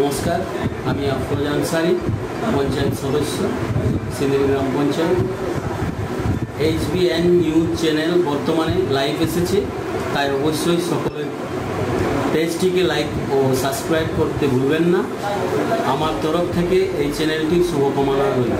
নমস্কার, আমি আফরোজ আনসারি, পঞ্চায়েত সদস্য সিন্দির গ্রাম পঞ্চায়েত এইচবিএন নিউজ চ্যানেল বর্তমানে লাইভ এসেছে, তাই অবশ্যই সকলের পেজটিকে লাইক ও সাবস্ক্রাইব করতে ভুলবেন না। আমার তরফ থেকে এই চ্যানেলটি শুভকামনা রইল।